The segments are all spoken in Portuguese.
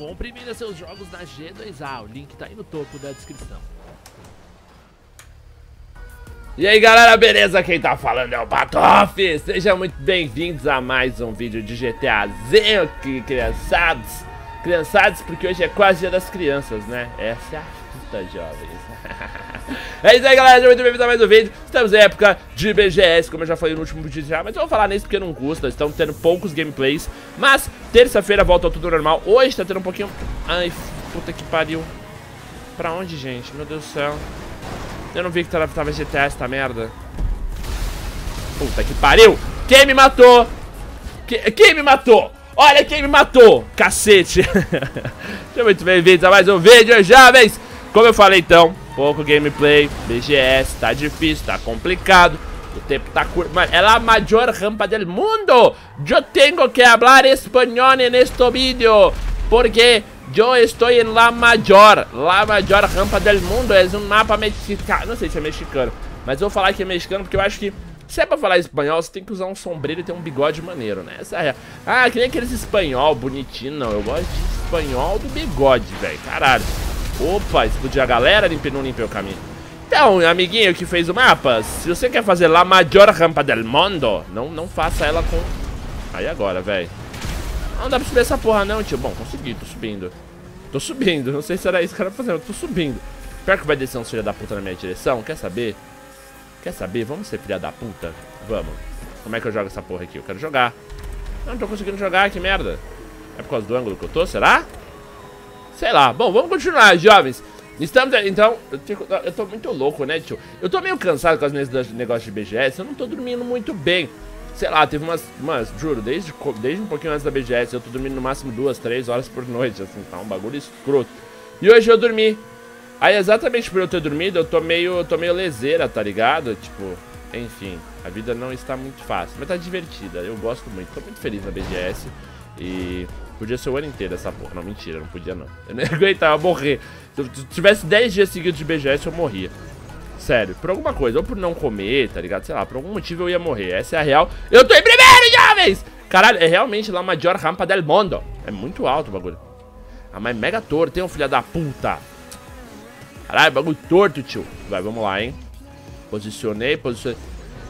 Compre e seus jogos na G2A, o link tá aí no topo da descrição. E aí galera, beleza? Quem tá falando é o Batoff! Sejam muito bem-vindos a mais um vídeo de GTAzinho aqui, criançados! Criançados, porque hoje é quase dia das crianças, né? Essa é a fita, jovens! é isso aí galera, sejam muito bem-vindos a mais um vídeo Estamos em época de BGS, como eu já falei no último vídeo já Mas eu vou falar nisso porque não custa, estamos tendo poucos gameplays Mas terça-feira volta ao tudo normal Hoje tá tendo um pouquinho... Ai, puta que pariu Pra onde, gente? Meu Deus do céu Eu não vi que tava, GTA essa merda Puta que pariu Quem me matou? Que, quem me matou? Olha quem me matou! Cacete! Sejam muito bem-vindos a mais um vídeo, jovens! Como eu falei então, pouco gameplay, BGS, tá difícil, tá complicado. O tempo tá curto. Mano, é a maior rampa del mundo. Eu tenho que falar espanhol neste vídeo. Porque eu estou em La Major. La Major rampa del mundo. É um mapa mexicano. Não sei se é mexicano. Mas eu vou falar que é mexicano porque eu acho que se é pra falar espanhol, você tem que usar um sombreiro e ter um bigode maneiro, né? Essa é Ah, que nem aqueles espanhol bonitinho, não. Eu gosto de espanhol do bigode, velho. Caralho. Opa, explodiu a galera, limpei, não limpei o caminho. Então, amiguinho que fez o mapa, se você quer fazer la maior rampa del mundo, não, não faça ela com... Aí agora, velho. Não dá pra subir essa porra não, tio. Bom, consegui, tô subindo. Tô subindo, não sei se era isso que era eu tô subindo. Pior que vai descer um filho da puta na minha direção, quer saber? Quer saber? Vamos ser filha da puta? Vamos. Como é que eu jogo essa porra aqui? Eu quero jogar. Não, tô conseguindo jogar, que merda. É por causa do ângulo que eu tô, será? Sei lá. Bom, vamos continuar, jovens. Estamos, então, eu, eu tô muito louco, né, tio? Eu tô meio cansado com os negócios de BGS, eu não tô dormindo muito bem. Sei lá, teve umas, mas juro, desde, desde um pouquinho antes da BGS, eu tô dormindo no máximo duas, três horas por noite, assim, tá um bagulho escroto. E hoje eu dormi. Aí, exatamente por eu ter dormido, eu tô meio, eu tô meio leseira, tá ligado? Tipo, enfim, a vida não está muito fácil, mas tá divertida, eu gosto muito, tô muito feliz na BGS. E Podia ser o ano inteiro essa porra. Não, mentira, não podia não. Eu não ia aguentar, eu ia morrer. Se eu tivesse 10 dias seguidos de BGS, eu morria. Sério, por alguma coisa, ou por não comer, tá ligado? Sei lá, por algum motivo eu ia morrer. Essa é a real. Eu tô em primeiro, jovens! Caralho, é realmente lá a maior rampa del mundo. É muito alto o bagulho. Ah, mas é mega torto, tem um filho da puta. Caralho, bagulho torto, tio. Vai, vamos lá, hein. Posicionei, posicionei.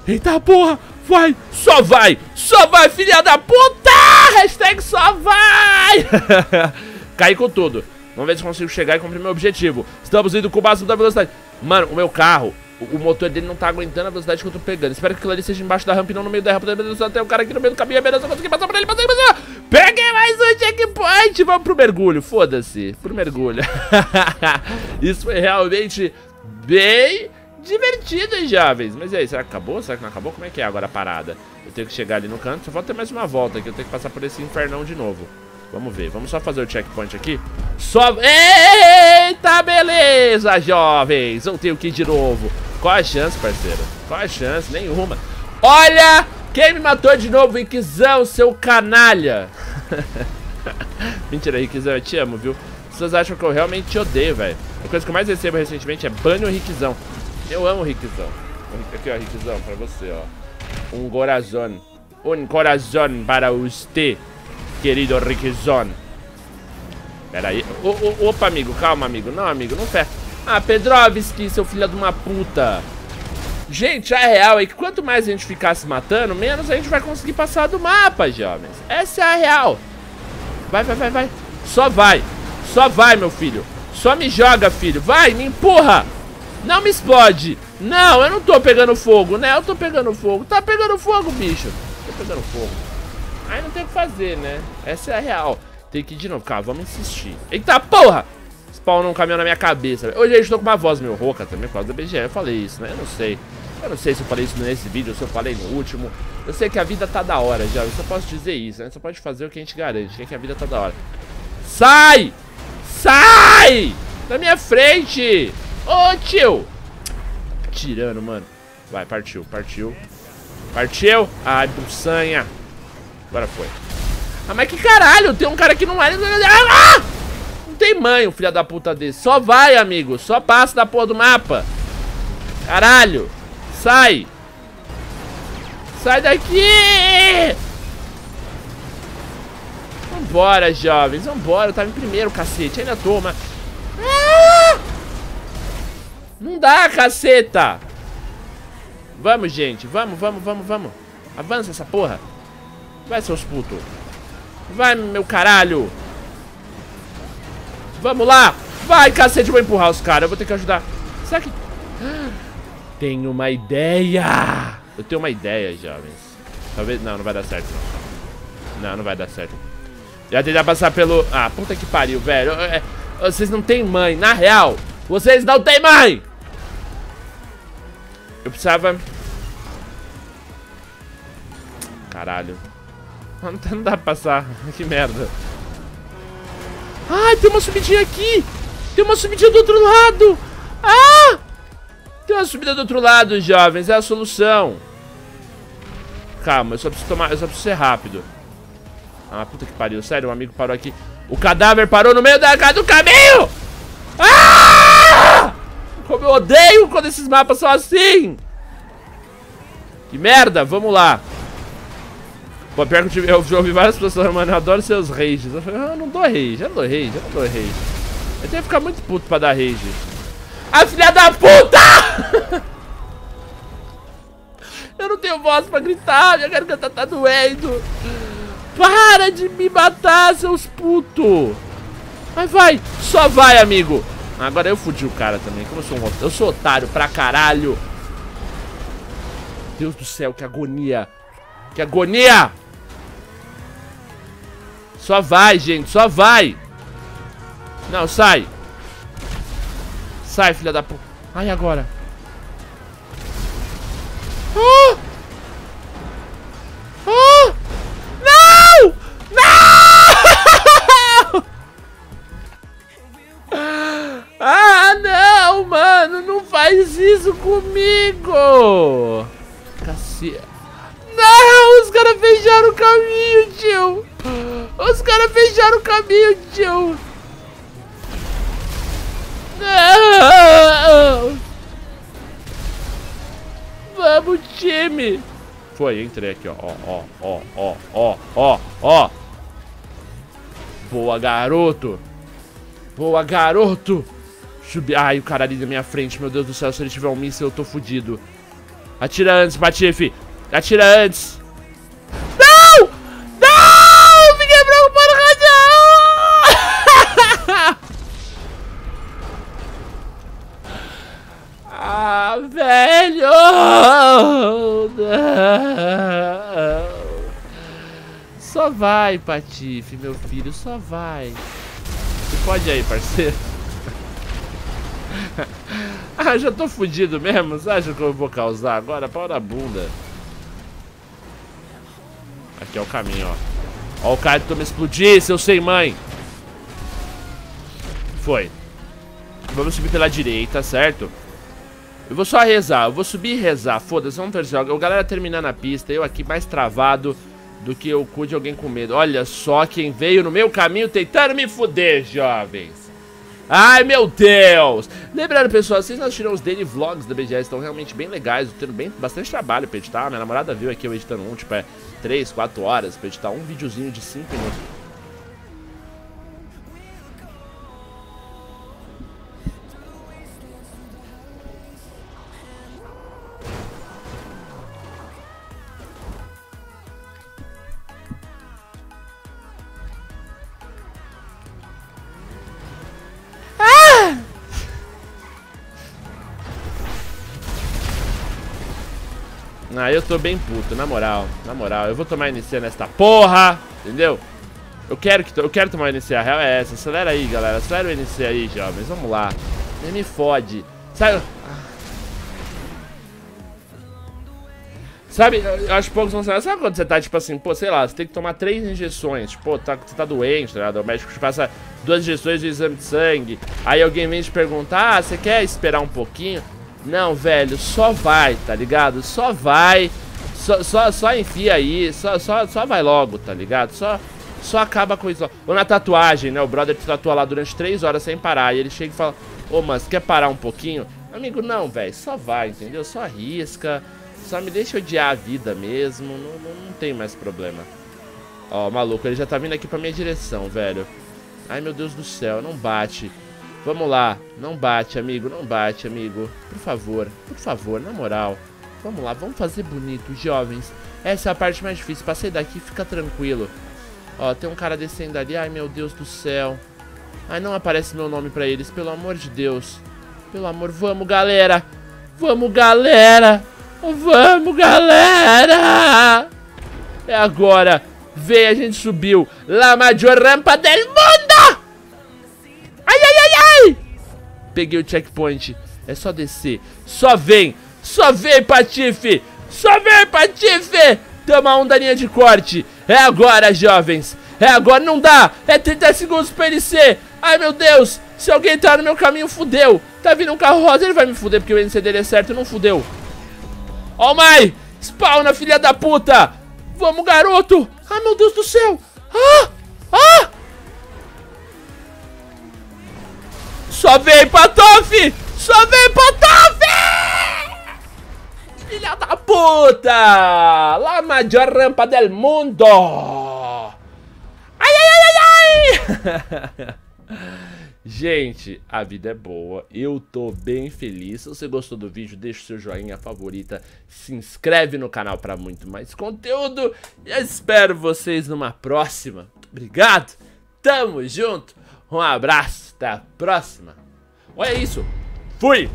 Eita porra, vai, só vai, só vai, filha da puta! Hashtag só vai! Caí com tudo. Vamos ver se consigo chegar e cumprir meu objetivo. Estamos indo com o máximo da velocidade. Mano, o meu carro, o, o, motor dele não tá aguentando a velocidade que eu tô pegando. Espero que aquilo ali seja embaixo da rampa e não no meio da rampa. Tem um cara aqui no meio do caminho. Beleza, eu consegui passar por ele, passei, passei. Peguei mais um checkpoint. Vamos pro mergulho, foda-se. Pro mergulho. Isso foi realmente bem divertido, jovens. Mas e aí, será que acabou? Será que não acabou? Como é que é agora a parada? Eu tenho que chegar ali no canto, só falta mais uma volta aqui. Eu tenho que passar por esse infernão de novo. Vamos ver, vamos só fazer o checkpoint aqui. Só... Eita, beleza, jovens. Eu tenho que de novo. Qual a chance, parceiro? Qual a chance? Nenhuma. Olha quem me matou de novo, Riquizão, seu canalha. Mentira, Riquizão, eu te amo, viu? Vocês acham que eu realmente te odeio, velho. A coisa que eu mais recebo recentemente é banho Riquizão. Eu amo o Rickzão. Aqui, ó, Rickzão, pra você, ó. Um corazón. Um corazón para você, querido Rickzão. Pera aí. O, o, opa, amigo, calma, amigo. Não, amigo, não fecha. Ah, Pedrovski, seu filho de uma puta. Gente, a real é que quanto mais a gente ficar se matando, menos a gente vai conseguir passar do mapa, jovens. Essa é a real. Vai, vai, vai, vai. Só vai. Só vai, meu filho. Só me joga, filho. Vai, me empurra. Não me explode. Não, eu não tô pegando fogo, né? Eu tô pegando fogo. Tá pegando fogo, bicho. Tô pegando fogo. Aí não tem o que fazer, né? Essa é a real. Tem que ir de novo. Calma, vamos insistir. Eita porra! Spawn um caminhão na minha cabeça. Hoje eu estou com uma voz meio rouca também por causa da BGE. Eu falei isso, né? Eu não sei. Eu não sei se eu falei isso nesse vídeo ou se eu falei no último. Eu sei que a vida tá da hora já. Eu só posso dizer isso, né? Só pode fazer o que a gente garante. Que, é que a vida tá da hora. Sai! Sai! Da minha frente! Ô, tio! Tirando, mano. Vai, partiu, partiu. Partiu! Ai, buçanha. Agora foi. Ah, mas que caralho! Tem um cara que não é... Ah! Não tem mãe, o filho da puta desse. Só vai, amigo. Só passa da porra do mapa. Caralho. Sai. Sai daqui! Vambora, jovens, vambora. Eu tava em primeiro, cacete. Ainda toma. Não dá, caceta. Vamos, gente. Vamos, vamos, vamos, vamos. Avança essa porra. Vai, seus putos. Vai, meu caralho. Vamos lá. Vai, cacete. Vou empurrar os caras. Eu vou ter que ajudar. Será que... Tenho uma ideia. Eu tenho uma ideia, jovens. Talvez... Não, não vai dar certo, não. Não, não vai dar certo. Já tentar passar pelo... Ah, puta que pariu, velho. É, vocês não têm mãe. Na real, vocês não têm mãe. Eu precisava... Caralho. Não dá pra passar. Que merda. Ai, tem uma subidinha aqui. Tem uma subidinha do outro lado. Ah! Tem uma subida do outro lado, jovens. É a solução. Calma, eu só preciso tomar... Eu só preciso ser rápido. Ah, puta que pariu. Sério, um amigo parou aqui. O cadáver parou no meio da, do caminho! Ah! Como eu odeio quando esses mapas são assim! Que merda, vamos lá. Pô, pior que eu, já ouvi várias pessoas, mano, eu adoro seus rages. Eu falei, ah, não dou rage, eu não dou rage, eu não dou rage. Eu tenho que ficar muito puto pra dar rage. A filha da puta! eu não tenho voz pra gritar, minha garganta tá doendo. Para de me matar, seus putos! Mas vai, só vai, amigo. Agora eu fudi o cara também, como eu sou um. Eu sou otário pra caralho. Deus do céu, que agonia. Que agonia! Só vai, gente, só vai. Não, sai. Sai, filha da puta. Ai, agora. Caras fecharam o caminho, tio. Não! Vamos, time! Foi, entrei aqui, ó. Ó, ó, ó, ó, ó, ó. Boa, garoto. Boa, garoto. Subi... Ai, o cara ali na minha frente. Meu Deus do céu, se ele tiver um míssil, eu tô fudido. Atira antes, Patife. Atira antes. Vai, Patife, meu filho, só vai. Você pode aí, parceiro? ah, já tô fudido mesmo. Você acha que eu vou causar agora? Pau na bunda. Aqui é o caminho, ó. Ó o cara que me explodir, seu sem mãe. Foi. Vamos subir pela direita, certo? Eu vou só rezar, eu vou subir e rezar, foda-se, vamos ver O galera terminando a pista, eu aqui mais travado do que o cu de alguém com medo. Olha só quem veio no meu caminho tentando me fuder, jovens. Ai, meu Deus! Lembrando, pessoal, vocês não assistiram os daily vlogs da BGS, estão realmente bem legais, tendo bem, bastante trabalho pra editar. Minha namorada viu aqui eu editando um, tipo, é 3, 4 horas pra editar um videozinho de 5 minutos. Ah, eu tô bem puto, na moral. Na moral, eu vou tomar inicia nesta porra, entendeu? Eu quero, que eu quero tomar inicia, a real é essa. Acelera aí, galera. Acelera o inicia aí, jovens. Vamos lá. Nem me fode. Sabe... Sabe, eu acho poucos vão. Sabe quando você tá, tipo assim, pô, sei lá, você tem que tomar três injeções. Tipo, tá, você tá doente, tá ligado? O médico te passa duas injeções de exame de sangue. Aí alguém vem te perguntar, ah, você quer esperar um pouquinho? Não, velho, só vai, tá ligado? Só vai, só, só, só enfia aí, só, só, só vai logo, tá ligado? Só, só acaba com isso. Ou na tatuagem, né? O brother te tatua lá durante três horas sem parar. E ele chega e fala, ô, oh, mas quer parar um pouquinho? Amigo, não, velho, só vai, entendeu? Só arrisca, só me deixa odiar a vida mesmo, não, não, não tem mais problema. Ó, maluco, ele já tá vindo aqui pra minha direção, velho. Ai, meu Deus do céu, não bate. Vamos lá, não bate, amigo, não bate, amigo. Por favor, por favor, na moral. Vamos lá, vamos fazer bonito, jovens. Essa é a parte mais difícil. Passei daqui, fica tranquilo. Ó, tem um cara descendo ali. Ai, meu Deus do céu. Ai, não aparece meu nome pra eles, pelo amor de Deus. Pelo amor, vamos, galera. Vamos, galera. Vamos, galera. É agora. Vem, a gente subiu. La maior rampa del mundo. Peguei o checkpoint. É só descer. Só vem. Só vem, Patife. Só vem, Patife. Toma um da linha de corte. É agora, jovens. É agora, não dá. É 30 segundos pra ele ser. Ai, meu Deus. Se alguém tá no meu caminho, fudeu. Tá vindo um carro rosa, ele vai me fuder porque o NC dele é certo, não fudeu. Ó, oh, Mai. Spawna, filha da puta. Vamos, garoto. Ai, meu Deus do céu. Ah, ah. Só vem, Patof. Só vem, Patof. Filha da puta. La maior rampa del mundo. Ai, ai, ai, ai, ai! Gente, a vida é boa, eu tô bem feliz. Se você gostou do vídeo, deixa o seu joinha favorita, se inscreve no canal para muito mais conteúdo. E eu espero vocês numa próxima. Obrigado, tamo junto, um abraço, até a próxima. Olha isso, fui!